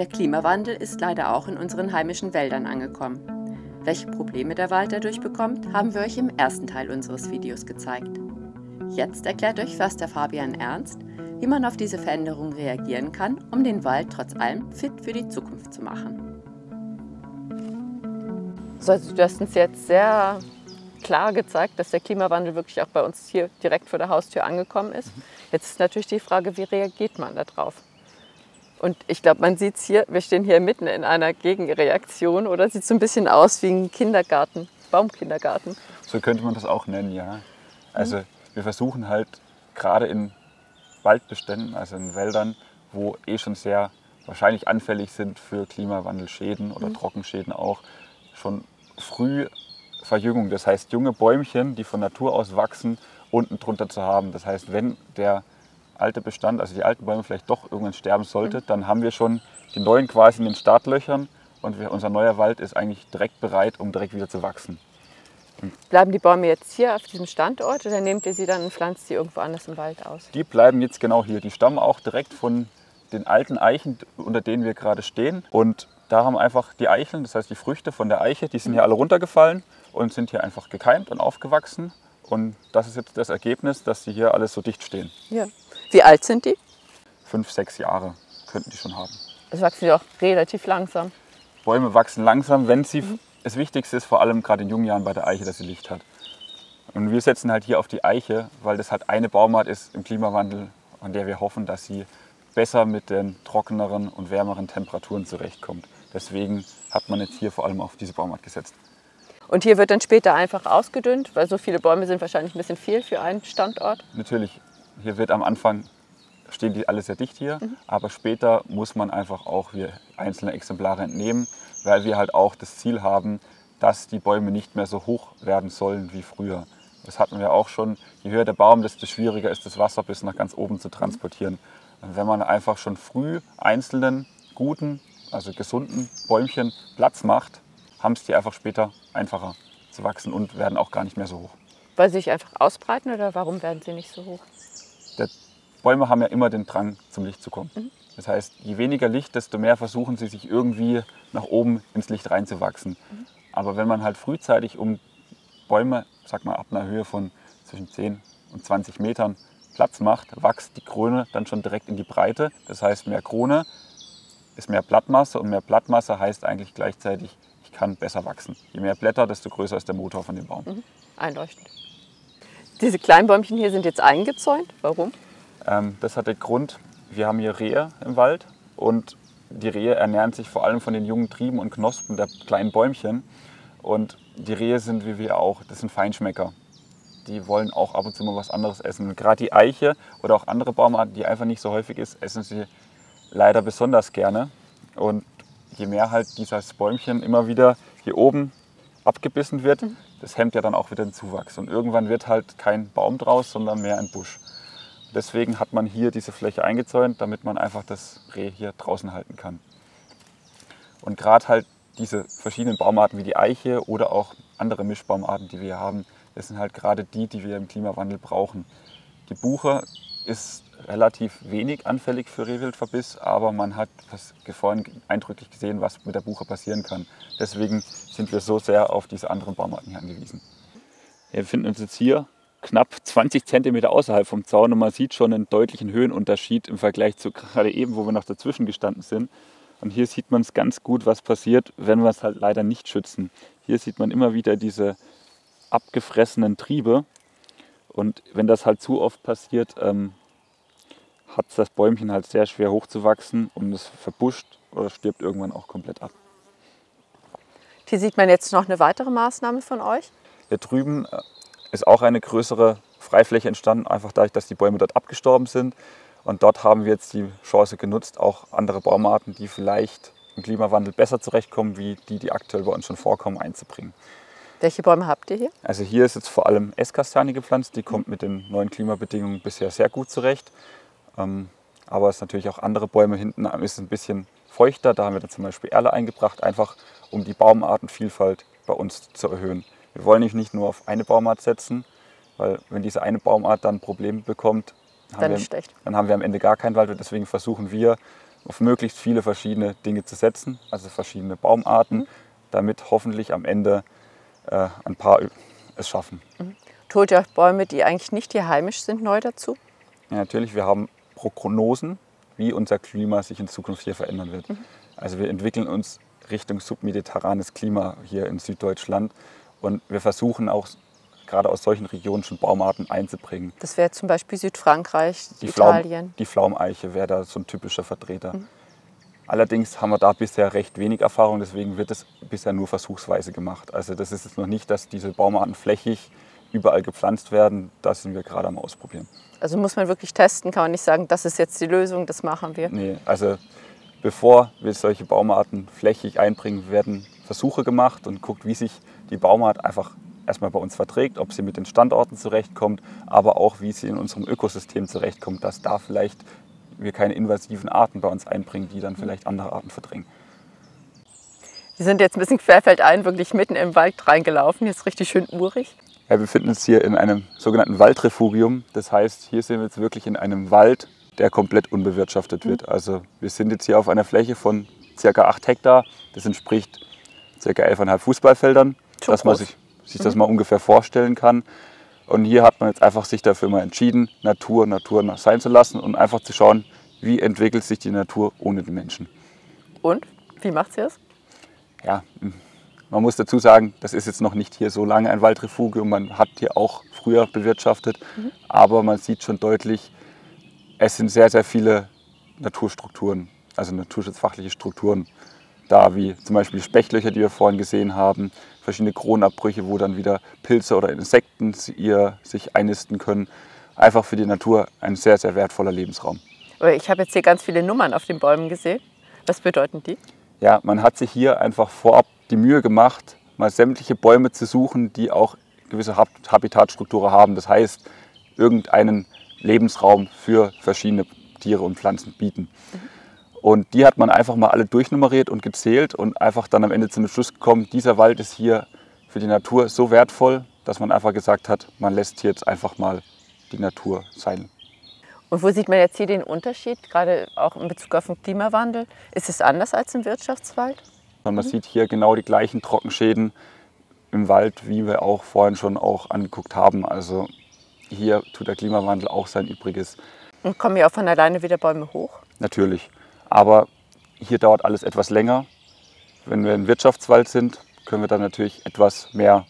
Der Klimawandel ist leider auch in unseren heimischen Wäldern angekommen. Welche Probleme der Wald dadurch bekommt, haben wir euch im ersten Teil unseres Videos gezeigt. Jetzt erklärt euch Förster Fabian Ernst, wie man auf diese Veränderung reagieren kann, um den Wald trotz allem fit für die Zukunft zu machen. So, also du hast uns jetzt sehr klar gezeigt, dass der Klimawandel wirklich auch bei uns hier direkt vor der Haustür angekommen ist. Jetzt ist natürlich die Frage, wie reagiert man darauf? Und ich glaube, man sieht es hier, wir stehen hier mitten in einer Gegenreaktion oder sieht so ein bisschen aus wie ein Kindergarten, Baumkindergarten. So könnte man das auch nennen, ja. Also mhm. wir versuchen halt gerade in Waldbeständen, also in Wäldern, wo eh schon sehr wahrscheinlich anfällig sind für Klimawandelschäden oder mhm. Trockenschäden auch, schon früh Verjüngung. Das heißt, junge Bäumchen, die von Natur aus wachsen, unten drunter zu haben. Das heißt, wenn der alte Bestand, also die alten Bäume vielleicht doch irgendwann sterben sollte, mhm. dann haben wir schon die neuen quasi in den Startlöchern und wir, unser neuer Wald ist eigentlich direkt bereit, um direkt wieder zu wachsen. Bleiben die Bäume jetzt hier auf diesem Standort oder nehmt ihr sie dann und pflanzt sie irgendwo anders im Wald aus? Die bleiben jetzt genau hier. Die stammen auch direkt von den alten Eichen, unter denen wir gerade stehen. Und da haben einfach die Eicheln, das heißt die Früchte von der Eiche, die sind hier alle runtergefallen und sind hier einfach gekeimt und aufgewachsen. Und das ist jetzt das Ergebnis, dass sie hier alles so dicht stehen. Ja. Wie alt sind die? Fünf, sechs Jahre könnten die schon haben. Das wachsen die auch relativ langsam. Bäume wachsen langsam, wenn sie mhm das Wichtigste ist vor allem gerade in jungen Jahren bei der Eiche, dass sie Licht hat. Und wir setzen halt hier auf die Eiche, weil das halt eine Baumart ist im Klimawandel, an der wir hoffen, dass sie besser mit den trockeneren und wärmeren Temperaturen zurechtkommt. Deswegen hat man jetzt hier vor allem auf diese Baumart gesetzt. Und hier wird dann später einfach ausgedünnt, weil so viele Bäume sind wahrscheinlich ein bisschen viel für einen Standort? Natürlich. Hier wird am Anfang stehen die alle sehr dicht hier, mhm. aber später muss man einfach auch hier einzelne Exemplare entnehmen, weil wir halt auch das Ziel haben, dass die Bäume nicht mehr so hoch werden sollen wie früher. Das hatten wir auch schon. Je höher der Baum, desto schwieriger ist das Wasser bis nach ganz oben zu transportieren. Und wenn man einfach schon früh einzelnen guten, also gesunden Bäumchen Platz macht, haben es die einfach später einfacher zu wachsen und werden auch gar nicht mehr so hoch. Weil sie sich einfach ausbreiten oder warum werden sie nicht so hoch? Bäume haben ja immer den Drang, zum Licht zu kommen. Mhm. Das heißt, je weniger Licht, desto mehr versuchen sie sich irgendwie nach oben ins Licht reinzuwachsen. Mhm. Aber wenn man halt frühzeitig um Bäume, sag mal ab einer Höhe von zwischen 10 und 20 Metern Platz macht, wächst die Krone dann schon direkt in die Breite. Das heißt, mehr Krone ist mehr Blattmasse und mehr Blattmasse heißt eigentlich gleichzeitig, ich kann besser wachsen. Je mehr Blätter, desto größer ist der Motor von dem Baum. Mhm. Einleuchtend. Diese kleinen Bäumchen hier sind jetzt eingezäunt. Warum? Ähm, das hat den Grund, wir haben hier Rehe im Wald und die Rehe ernähren sich vor allem von den jungen Trieben und Knospen der kleinen Bäumchen. Und die Rehe sind wie wir auch, das sind Feinschmecker. Die wollen auch ab und zu mal was anderes essen. Und gerade die Eiche oder auch andere Baumarten, die einfach nicht so häufig ist, essen sie leider besonders gerne. Und je mehr halt dieses Bäumchen immer wieder hier oben abgebissen wird, mhm. das hemmt ja dann auch wieder den Zuwachs. Und irgendwann wird halt kein Baum draus, sondern mehr ein Busch. Deswegen hat man hier diese Fläche eingezäunt, damit man einfach das Reh hier draußen halten kann. Und gerade halt diese verschiedenen Baumarten wie die Eiche oder auch andere Mischbaumarten, die wir hier haben, das sind halt gerade die, die wir im Klimawandel brauchen. Die Buche ist relativ wenig anfällig für Rehwildverbiss, aber man hat vorhin eindrücklich gesehen, was mit der Buche passieren kann. Deswegen sind wir so sehr auf diese anderen Baumarten hier angewiesen. Wir befinden uns jetzt hier knapp 20 Zentimeter außerhalb vom Zaun und man sieht schon einen deutlichen Höhenunterschied im Vergleich zu gerade eben, wo wir noch dazwischen gestanden sind. Und hier sieht man es ganz gut, was passiert, wenn wir es halt leider nicht schützen. Hier sieht man immer wieder diese abgefressenen Triebe. Und wenn das halt zu oft passiert, ähm, hat das Bäumchen halt sehr schwer hochzuwachsen und es verbuscht oder stirbt irgendwann auch komplett ab. Hier sieht man jetzt noch eine weitere Maßnahme von euch. Hier drüben äh, ist auch eine größere Freifläche entstanden, einfach dadurch, dass die Bäume dort abgestorben sind. Und dort haben wir jetzt die Chance genutzt, auch andere Baumarten, die vielleicht im Klimawandel besser zurechtkommen, wie die, die aktuell bei uns schon vorkommen, einzubringen. Welche Bäume habt ihr hier? Also hier ist jetzt vor allem Esskastanie gepflanzt, die kommt mit den neuen Klimabedingungen bisher sehr gut zurecht. Ähm, aber es sind natürlich auch andere Bäume hinten, ist ein bisschen feuchter, da haben wir dann zum Beispiel Erle eingebracht, einfach um die Baumartenvielfalt bei uns zu erhöhen. Wir wollen nicht nur auf eine Baumart setzen, weil wenn diese eine Baumart dann Probleme bekommt, haben, wir, dann haben wir am Ende gar keinen Wald. Und deswegen versuchen wir auf möglichst viele verschiedene Dinge zu setzen, also verschiedene Baumarten, mhm. damit hoffentlich am Ende äh, ein paar es schaffen. Mhm. Holt ihr Bäume, die eigentlich nicht hier heimisch sind, neu dazu? Ja, natürlich. Wir haben Prognosen, wie unser Klima sich in Zukunft hier verändern wird. Mhm. Also wir entwickeln uns Richtung submediterranes Klima hier in Süddeutschland und wir versuchen auch gerade aus solchen Regionen schon Baumarten einzubringen. Das wäre zum Beispiel Südfrankreich, die Italien. Flaum, die Pflaumeiche wäre da so ein typischer Vertreter. Mhm. Allerdings haben wir da bisher recht wenig Erfahrung, deswegen wird es bisher nur versuchsweise gemacht. Also das ist jetzt noch nicht, dass diese Baumarten flächig überall gepflanzt werden. Das sind wir gerade am Ausprobieren. Also muss man wirklich testen, kann man nicht sagen, das ist jetzt die Lösung, das machen wir. Nee, also bevor wir solche Baumarten flächig einbringen, werden Versuche gemacht und guckt, wie sich die Baumart einfach erstmal bei uns verträgt, ob sie mit den Standorten zurechtkommt, aber auch wie sie in unserem Ökosystem zurechtkommt, dass da vielleicht wir keine invasiven Arten bei uns einbringen, die dann vielleicht andere Arten verdrängen. Wir sind jetzt ein bisschen querfeldein, wirklich mitten im Wald reingelaufen. Hier ist richtig schön urig. Ja, wir befinden uns hier in einem sogenannten Waldrefugium. Das heißt, hier sind wir jetzt wirklich in einem Wald, der komplett unbewirtschaftet wird. Also wir sind jetzt hier auf einer Fläche von ca. 8 Hektar. Das entspricht ca. 11,5 Fußballfeldern, Schon dass man sich, sich das mhm. mal ungefähr vorstellen kann. Und hier hat man jetzt einfach sich dafür mal entschieden, Natur Natur sein zu lassen und einfach zu schauen, wie entwickelt sich die Natur ohne den Menschen. Und? Wie macht sie das? Ja, man muss dazu sagen, das ist jetzt noch nicht hier so lange ein Waldrefugium. Man hat hier auch früher bewirtschaftet, mhm. aber man sieht schon deutlich, es sind sehr, sehr viele Naturstrukturen, also naturschutzfachliche Strukturen da, wie zum Beispiel Spechtlöcher, die wir vorhin gesehen haben, verschiedene Kronabbrüche, wo dann wieder Pilze oder Insekten ihr sich einnisten können. Einfach für die Natur ein sehr, sehr wertvoller Lebensraum. Ich habe jetzt hier ganz viele Nummern auf den Bäumen gesehen. Was bedeuten die? Ja, man hat sich hier einfach vorab die Mühe gemacht, mal sämtliche Bäume zu suchen, die auch gewisse Habitatstrukturen haben. Das heißt, irgendeinen Lebensraum für verschiedene Tiere und Pflanzen bieten. Mhm. Und die hat man einfach mal alle durchnummeriert und gezählt und einfach dann am Ende zum Schluss gekommen, dieser Wald ist hier für die Natur so wertvoll, dass man einfach gesagt hat, man lässt hier jetzt einfach mal die Natur sein. Und wo sieht man jetzt hier den Unterschied, gerade auch in Bezug auf den Klimawandel? Ist es anders als im Wirtschaftswald? Man mhm. sieht hier genau die gleichen Trockenschäden im Wald, wie wir auch vorhin schon auch angeguckt haben. Also hier tut der Klimawandel auch sein Übriges. Und kommen ja auch von alleine wieder Bäume hoch? Natürlich. Aber hier dauert alles etwas länger. Wenn wir im Wirtschaftswald sind, können wir dann natürlich etwas mehr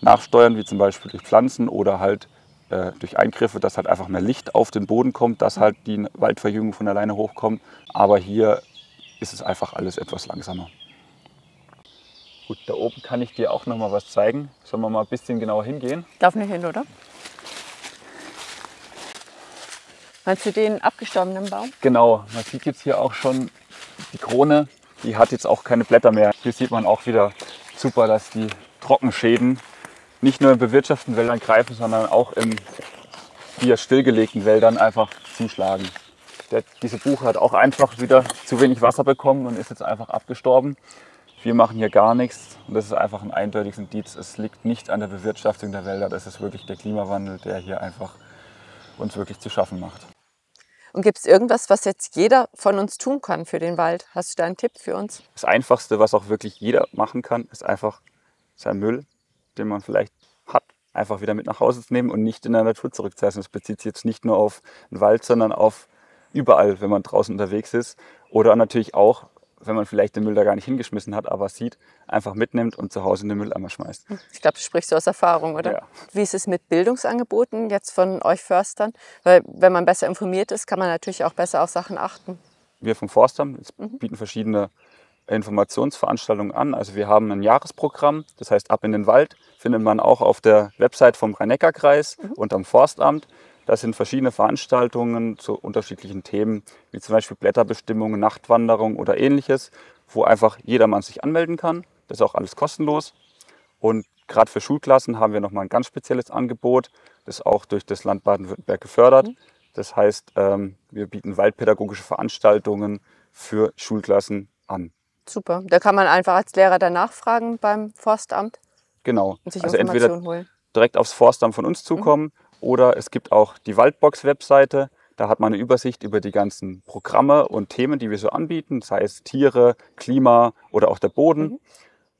nachsteuern, wie zum Beispiel durch Pflanzen oder halt äh, durch Eingriffe, dass halt einfach mehr Licht auf den Boden kommt, dass halt die Waldverjüngung von alleine hochkommt. Aber hier ist es einfach alles etwas langsamer. Gut, da oben kann ich dir auch noch mal was zeigen. Sollen wir mal ein bisschen genauer hingehen? Darf nicht hin, oder? Meinst du den abgestorbenen Baum? Genau, man sieht jetzt hier auch schon die Krone, die hat jetzt auch keine Blätter mehr. Hier sieht man auch wieder super, dass die Trockenschäden nicht nur in bewirtschafteten Wäldern greifen, sondern auch in hier stillgelegten Wäldern einfach zuschlagen. Der, diese Buche hat auch einfach wieder zu wenig Wasser bekommen und ist jetzt einfach abgestorben. Wir machen hier gar nichts und das ist einfach ein eindeutiges Indiz. Es liegt nicht an der Bewirtschaftung der Wälder, das ist wirklich der Klimawandel, der hier einfach uns wirklich zu schaffen macht. Und gibt es irgendwas, was jetzt jeder von uns tun kann für den Wald? Hast du da einen Tipp für uns? Das Einfachste, was auch wirklich jeder machen kann, ist einfach sein Müll, den man vielleicht hat, einfach wieder mit nach Hause zu nehmen und nicht in der Natur zurückzulassen. Das bezieht sich jetzt nicht nur auf den Wald, sondern auf überall, wenn man draußen unterwegs ist. Oder natürlich auch, wenn man vielleicht den Müll da gar nicht hingeschmissen hat, aber sieht, einfach mitnimmt und zu Hause in den Mülleimer schmeißt. Ich glaube, das sprichst du aus Erfahrung, oder? Ja. Wie ist es mit Bildungsangeboten jetzt von euch Förstern? Weil wenn man besser informiert ist, kann man natürlich auch besser auf Sachen achten. Wir vom Forstamt mhm. bieten verschiedene Informationsveranstaltungen an. Also wir haben ein Jahresprogramm, das heißt Ab in den Wald, findet man auch auf der Website vom Rhein-Neckar-Kreis mhm. und am Forstamt. Das sind verschiedene Veranstaltungen zu unterschiedlichen Themen, wie zum Beispiel Blätterbestimmung, Nachtwanderung oder ähnliches, wo einfach jedermann sich anmelden kann. Das ist auch alles kostenlos. Und gerade für Schulklassen haben wir nochmal ein ganz spezielles Angebot, das auch durch das Land Baden-Württemberg gefördert. Mhm. Das heißt, ähm, wir bieten waldpädagogische Veranstaltungen für Schulklassen an. Super. Da kann man einfach als Lehrer danach fragen beim Forstamt. Genau. Und sich also entweder holen. direkt aufs Forstamt von uns zukommen mhm. Oder es gibt auch die Waldbox-Webseite. Da hat man eine Übersicht über die ganzen Programme und Themen, die wir so anbieten, sei es Tiere, Klima oder auch der Boden. Mhm.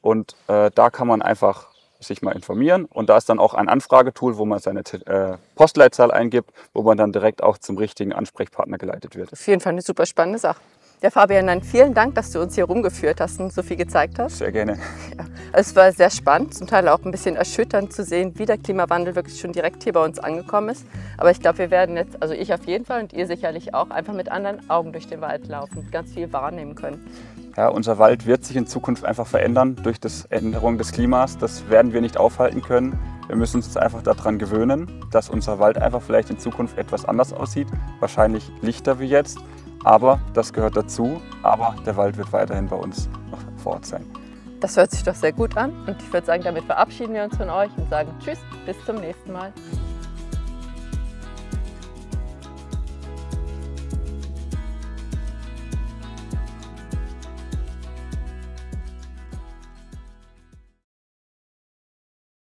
Und äh, da kann man einfach sich mal informieren. Und da ist dann auch ein Anfragetool, wo man seine äh, Postleitzahl eingibt, wo man dann direkt auch zum richtigen Ansprechpartner geleitet wird. Auf jeden Fall eine super spannende Sache. Ja, Fabian, dann vielen Dank, dass du uns hier rumgeführt hast und so viel gezeigt hast. Sehr gerne. Ja, es war sehr spannend, zum Teil auch ein bisschen erschütternd zu sehen, wie der Klimawandel wirklich schon direkt hier bei uns angekommen ist. Aber ich glaube, wir werden jetzt, also ich auf jeden Fall und ihr sicherlich auch, einfach mit anderen Augen durch den Wald laufen, ganz viel wahrnehmen können. Ja, unser Wald wird sich in Zukunft einfach verändern durch die Änderung des Klimas. Das werden wir nicht aufhalten können. Wir müssen uns jetzt einfach daran gewöhnen, dass unser Wald einfach vielleicht in Zukunft etwas anders aussieht. Wahrscheinlich lichter wie jetzt, aber das gehört dazu. Aber der Wald wird weiterhin bei uns noch vor Ort sein. Das hört sich doch sehr gut an. Und ich würde sagen, damit verabschieden wir uns von euch und sagen Tschüss, bis zum nächsten Mal.